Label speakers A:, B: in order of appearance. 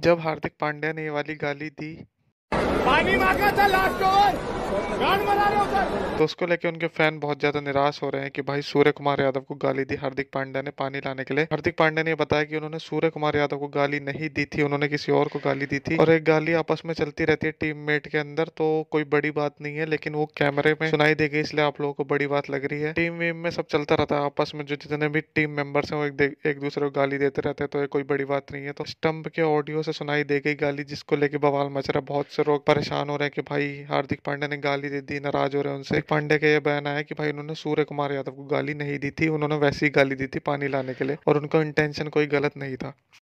A: जब हार्दिक पांड्या ने ये वाली गाली दी।
B: पानी मांगा था लास्ट ओवर।
A: तो उसको लेके उनके फ़ैन बहुत ज़्यादा निराश हो रहे हैं कि भाई सूर्य कुमार यादव को गाली दी हार्दिक पांड्या ने पानी लाने के लिए। हार्दिक पांड्या ने बताया कि उन्होंने सूर्य कुमार यादव को गाली नहीं दी थी उन्होंने किसी और को गाली दी थी। और एक गाली आपस में चलती रहती है टीममेट के अंदर तो कोई बड़ी बात नहीं है लेकिन वो कैमरे में सुनाई देगी इसलिए आप लोगों को बड़ी बात लग रही है। टीम वीम में सब चलता रहता है आपस में जो जितने भी टीम मेंबर्स हैं वो एक, दूसरे को गाली देते रहते हैं तो ये कोई बड़ी बात नहीं है। तो स्टंप के ऑडियो से सुनाई दे गई गाली जिसको लेके बवाल मच रहा बहुत से लोग परेशान हो रहे हैं कि भाई हार्दिक पांड्या ने गाली दे दी नाराज़ हो रहे हैं उनसे। पांडे का यह बयान आया कि भाई उन्होंने सूर्य कुमार यादव को गाली नहीं दी थी, उन्होंने वैसी गाली दी थी पानी लाने के लिए और उनका इंटेंशन कोई गलत नहीं था।